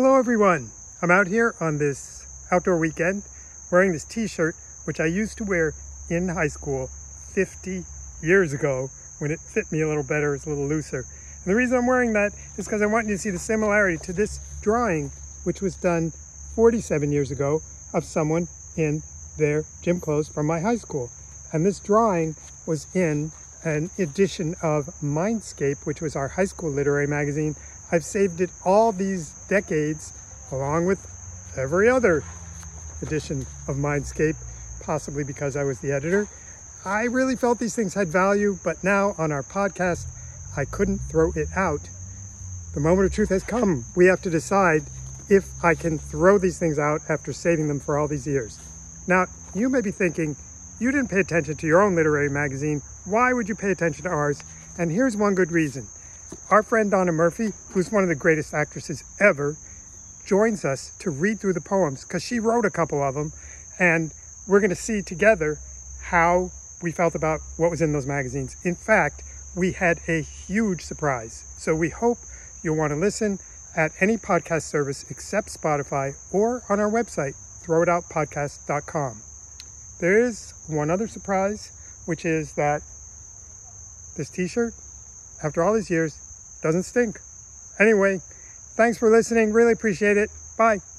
Hello everyone. I'm out here on this outdoor weekend wearing this t-shirt which I used to wear in high school 50 years ago when it fit me a little better, it's a little looser. And the reason I'm wearing that is because I want you to see the similarity to this drawing which was done 47 years ago of someone in their gym clothes from my high school. And this drawing was in an edition of Mindscape, which was our high school literary magazine. I've saved it all these decades, along with every other edition of Mindscape, possibly because I was the editor. I really felt these things had value, but now on our podcast, I couldn't throw it out. The moment of truth has come. We have to decide if I can throw these things out after saving them for all these years. Now, you may be thinking, you didn't pay attention to your own literary magazine. Why would you pay attention to ours? And here's one good reason. Our friend Donna Murphy, who's one of the greatest actresses ever, joins us to read through the poems because she wrote a couple of them. And we're going to see together how we felt about what was in those magazines. In fact, we had a huge surprise. So we hope you'll want to listen at any podcast service except Spotify or on our website, throwitoutpodcast.com. There is one other surprise, which is that this t-shirt, after all these years, doesn't stink. Anyway, thanks for listening. Really appreciate it. Bye.